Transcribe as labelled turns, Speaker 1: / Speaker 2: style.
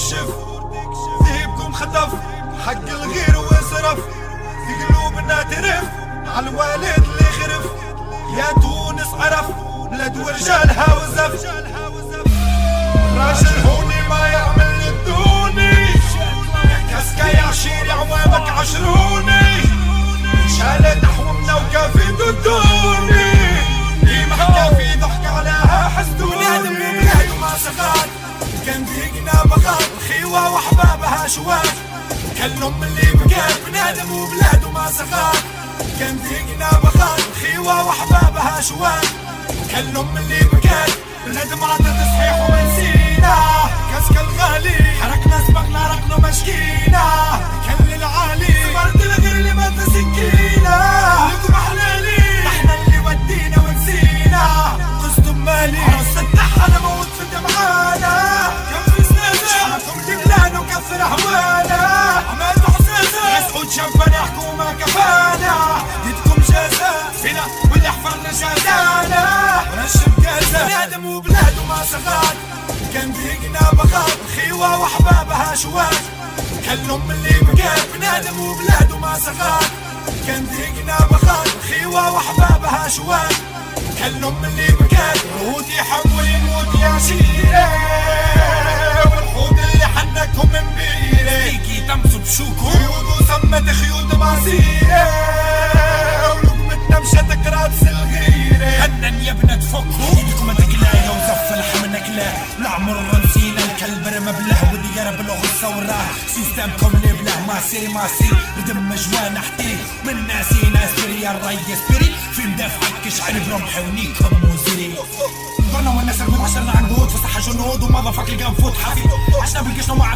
Speaker 1: تكشف ذهبكم خطف حق الغير وانصرف. في قلوبنا ترف. على الوالد اللي خرف. يا تونس عرف. بلاد ورجالها وزف. خيوة وحبابها شوات كلهم اللي بقات بنادم وبلاد وما سخات كان ذيقنا بغات خيوة وحبابها شوات كلهم اللي بقات بنادم عطى تصحيح ومنسينا شفنا حكومة كفانا. يدكم جازات فينا واللي حفرنا جازانا ونشب جازات بنادم وبلاد وما سغات كان ذيقنا بغات خيوة وحبابها شوات. كلهم اللي بقات بنادم وبلاد وما سغات كان ذيقنا بغات خيوة وحبابها شوات. كلهم اللي بقات رهود يحول يموت يا شيرة. والحوض اللي حنكهم من بيرة. فيكي تمسوا بشوكو. وسمت خيوط معصيرة ولقمتنا مشت كرابس الغيرة
Speaker 2: هنن يا ابنة تفكوا ايدكم يا وزف لحم نكلا العمر نسينا الكلب رمى بله وديار بالغصة وراه سيستمكم لبلة. ما سيري ما سيري ردم مجوان احتري من ناسي ناس بري. الريس بري. في مدافعك شعر برمحي ونيكم وزيري. ضرنا والناس من عشرنا عنقود فصح جنود. وما ضفك القنفوت حافي عشنا بالقشنا مع